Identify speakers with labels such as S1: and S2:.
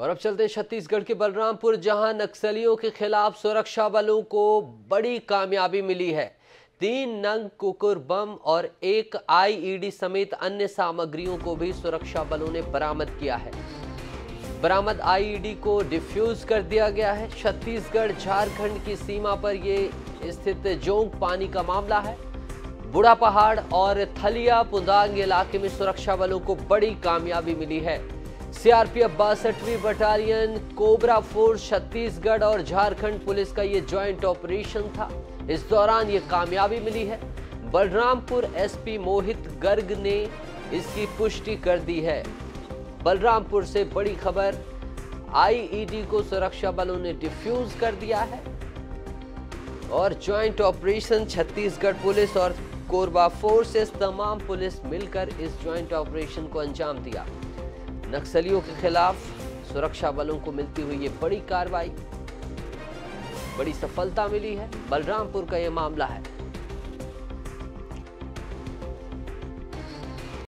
S1: और अब चलते हैं छत्तीसगढ़ के बलरामपुर, जहाँ नक्सलियों के खिलाफ सुरक्षा बलों को बड़ी कामयाबी मिली है। तीन नंग, कुकुर, बम और एक आईईडी समेत अन्य सामग्रियों को भी सुरक्षा बलों ने बरामद किया है। बरामद आईईडी को डिफ्यूज कर दिया गया है। छत्तीसगढ़, झारखंड की सीमा पर ये स्थित जोंग पानी का मामला है। बुढ़ा पहाड़ और थलिया पुंदांग इलाके में सुरक्षा बलों को बड़ी कामयाबी मिली है। सीआरपीएफ बासठवीं बटालियन, कोबरा फोर्स, छत्तीसगढ़ और झारखंड पुलिस का ये ज्वाइंट ऑपरेशन था। इस दौरान ये कामयाबी मिली है। बलरामपुर एसपी मोहित गर्ग ने इसकी पुष्टि कर दी है। बलरामपुर से बड़ी खबर, आईईडी को सुरक्षा बलों ने डिफ्यूज कर दिया है। और ज्वाइंट ऑपरेशन, छत्तीसगढ़ पुलिस और कोरबा फोर्सेस, तमाम पुलिस मिलकर इस ज्वाइंट ऑपरेशन को अंजाम दिया। नक्सलियों के खिलाफ सुरक्षा बलों को मिलती हुई ये बड़ी कार्रवाई, बड़ी सफलता मिली है। बलरामपुर का ये मामला है।